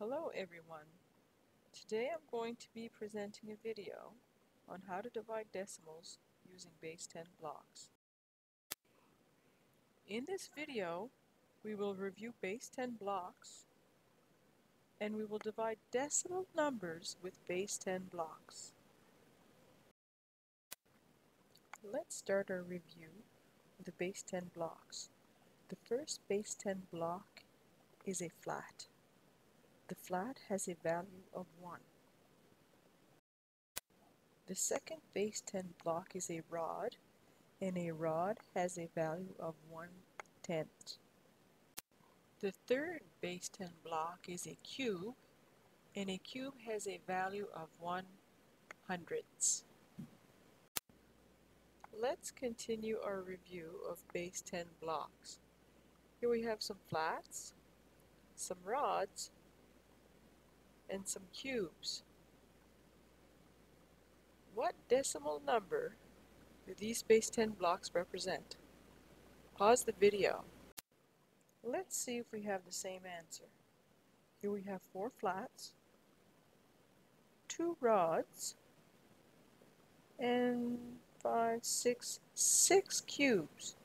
Hello everyone. Today I'm going to be presenting a video on how to divide decimals using base 10 blocks. In this video we will review base 10 blocks and we will divide decimal numbers with base 10 blocks. Let's start our review with the base 10 blocks. The first base 10 block is a flat. The flat has a value of 1. The second base 10 block is a rod, and a rod has a value of 1 tenth. The third base 10 block is a cube, and a cube has a value of 1 hundredths. Let's continue our review of base 10 blocks. Here we have some flats, some rods, and some cubes. What decimal number do these base 10 blocks represent? Pause the video. Let's see if we have the same answer. Here we have four flats, two rods, and five, six, six cubes.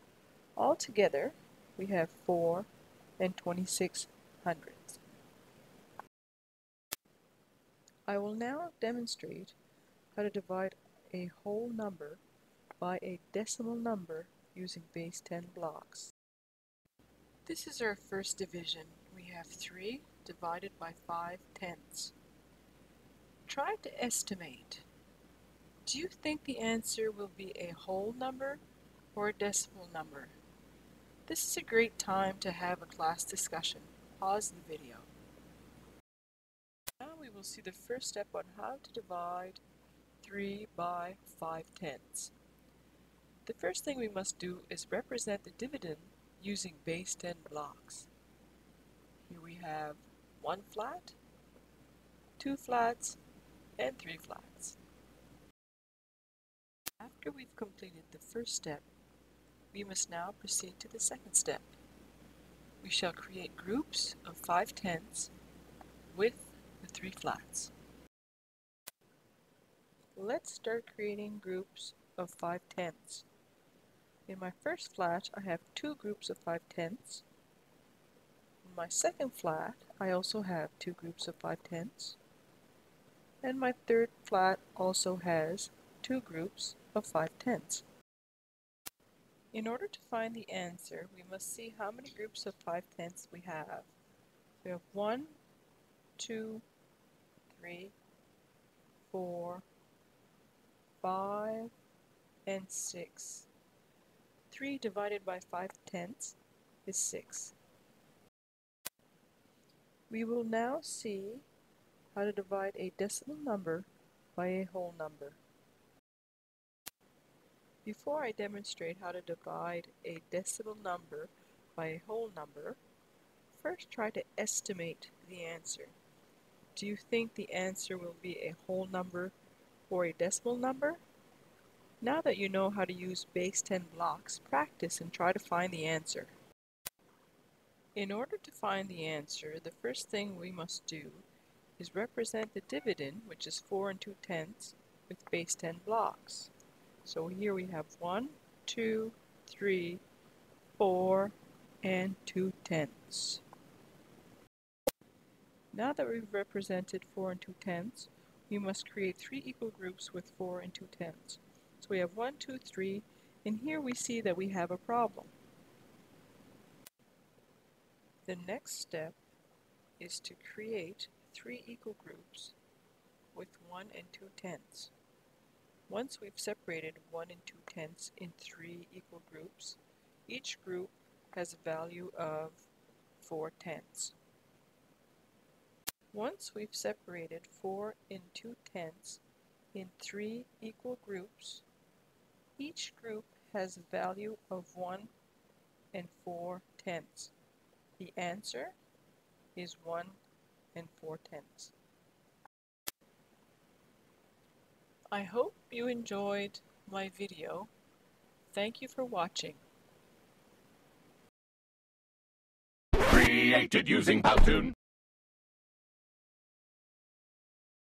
Altogether, we have four and 26 hundredths. I will now demonstrate how to divide a whole number by a decimal number using base 10 blocks. This is our first division. We have 3 divided by 5 tenths. Try to estimate. Do you think the answer will be a whole number or a decimal number? This is a great time to have a class discussion. Pause the video we'll see the first step on how to divide 3 by 5 tenths. The first thing we must do is represent the dividend using base 10 blocks. Here we have one flat, two flats, and three flats. After we've completed the first step, we must now proceed to the second step. We shall create groups of 5 tenths with three flats. Let's start creating groups of 5 tenths. In my first flat, I have two groups of 5 tenths. In my second flat, I also have two groups of 5 tenths. And my third flat also has two groups of 5 tenths. In order to find the answer, we must see how many groups of 5 tenths we have. We have 1, 2, three, four, five, and six. Three divided by five tenths is six. We will now see how to divide a decimal number by a whole number. Before I demonstrate how to divide a decimal number by a whole number, first try to estimate the answer. Do you think the answer will be a whole number or a decimal number? Now that you know how to use base 10 blocks, practice and try to find the answer. In order to find the answer, the first thing we must do is represent the dividend, which is 4 and 2 tenths, with base 10 blocks. So here we have 1, 2, 3, 4, and 2 tenths. Now that we've represented 4 and 2 tenths, we must create three equal groups with 4 and 2 tenths. So we have 1, 2, 3, and here we see that we have a problem. The next step is to create three equal groups with 1 and 2 tenths. Once we've separated 1 and 2 tenths in three equal groups, each group has a value of 4 tenths. Once we've separated 4 and 2 tenths in three equal groups, each group has a value of 1 and 4 tenths. The answer is 1 and 4 tenths. I hope you enjoyed my video. Thank you for watching. Created using Powtoon.